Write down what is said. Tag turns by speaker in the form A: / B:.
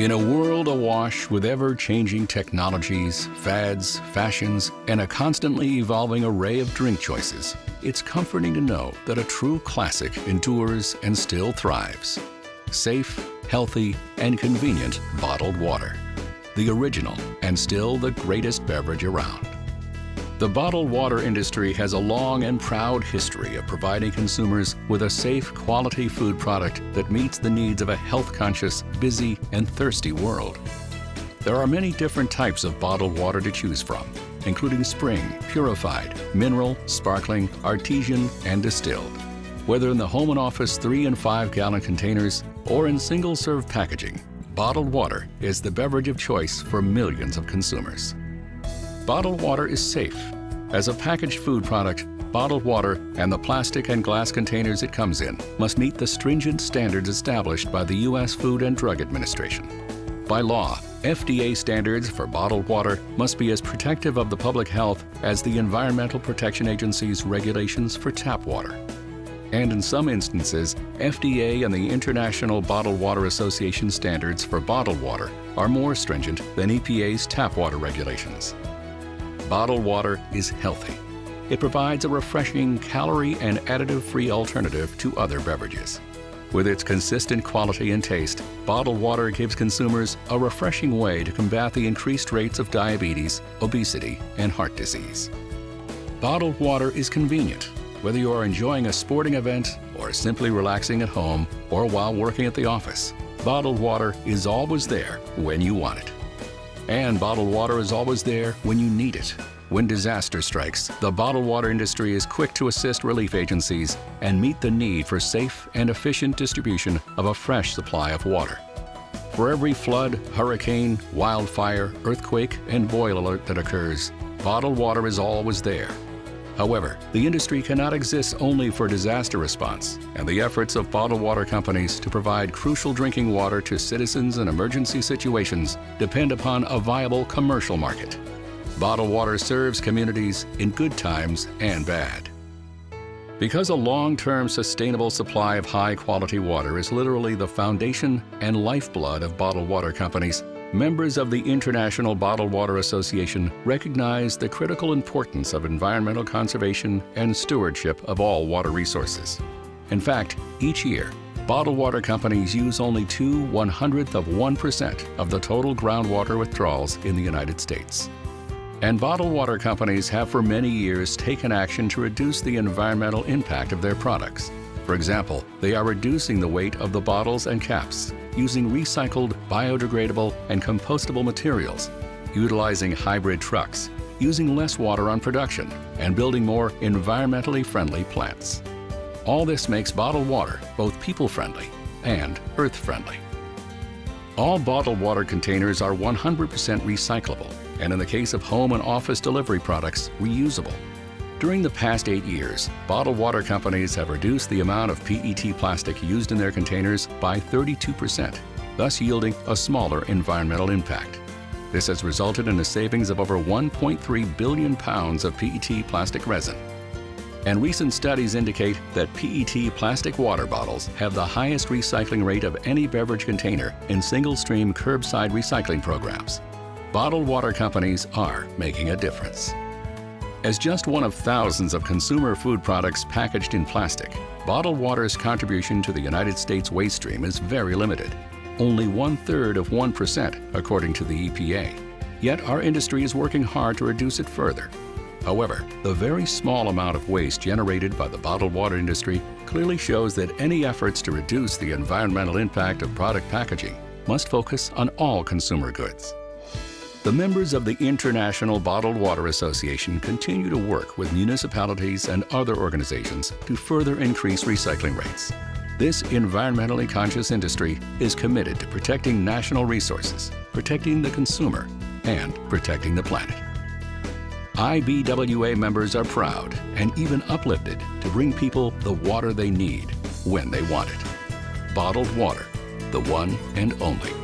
A: In a world awash with ever changing technologies, fads, fashions, and a constantly evolving array of drink choices, it's comforting to know that a true classic endures and still thrives. Safe, healthy, and convenient bottled water. The original and still the greatest beverage around. The bottled water industry has a long and proud history of providing consumers with a safe, quality food product that meets the needs of a health conscious, busy, and thirsty world. There are many different types of bottled water to choose from, including spring, purified, mineral, sparkling, artesian, and distilled. Whether in the home and office 3 and 5 gallon containers or in single serve packaging, bottled water is the beverage of choice for millions of consumers. Bottled water is safe. As a packaged food product, bottled water and the plastic and glass containers it comes in must meet the stringent standards established by the U.S. Food and Drug Administration. By law, FDA standards for bottled water must be as protective of the public health as the Environmental Protection Agency's regulations for tap water. And in some instances, FDA and the International Bottled Water Association standards for bottled water are more stringent than EPA's tap water regulations bottled water is healthy. It provides a refreshing, calorie and additive free alternative to other beverages. With its consistent quality and taste, bottled water gives consumers a refreshing way to combat the increased rates of diabetes, obesity, and heart disease. Bottled water is convenient, whether you are enjoying a sporting event or simply relaxing at home or while working at the office. Bottled water is always there when you want it. And bottled water is always there when you need it. When disaster strikes, the bottled water industry is quick to assist relief agencies and meet the need for safe and efficient distribution of a fresh supply of water. For every flood, hurricane, wildfire, earthquake, and boil alert that occurs, bottled water is always there However, the industry cannot exist only for disaster response, and the efforts of bottled water companies to provide crucial drinking water to citizens in emergency situations depend upon a viable commercial market. Bottled water serves communities in good times and bad. Because a long-term sustainable supply of high-quality water is literally the foundation and lifeblood of bottled water companies, members of the International Bottled Water Association recognize the critical importance of environmental conservation and stewardship of all water resources. In fact, each year, bottled water companies use only two one hundredth of 1% of the total groundwater withdrawals in the United States. And bottled water companies have for many years taken action to reduce the environmental impact of their products. For example, they are reducing the weight of the bottles and caps, using recycled, biodegradable, and compostable materials, utilizing hybrid trucks, using less water on production, and building more environmentally friendly plants. All this makes bottled water both people-friendly and earth-friendly. All bottled water containers are 100% recyclable, and in the case of home and office delivery products, reusable. During the past eight years, bottled water companies have reduced the amount of PET plastic used in their containers by 32%, thus yielding a smaller environmental impact. This has resulted in a savings of over 1.3 billion pounds of PET plastic resin. And recent studies indicate that PET plastic water bottles have the highest recycling rate of any beverage container in single-stream curbside recycling programs. Bottled water companies are making a difference. As just one of thousands of consumer food products packaged in plastic, bottled water's contribution to the United States waste stream is very limited. Only one third of 1%, according to the EPA. Yet our industry is working hard to reduce it further. However, the very small amount of waste generated by the bottled water industry clearly shows that any efforts to reduce the environmental impact of product packaging must focus on all consumer goods. The members of the International Bottled Water Association continue to work with municipalities and other organizations to further increase recycling rates. This environmentally conscious industry is committed to protecting national resources, protecting the consumer, and protecting the planet. IBWA members are proud and even uplifted to bring people the water they need when they want it. Bottled water, the one and only.